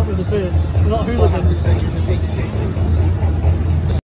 Not with the beers. We're not hooligans.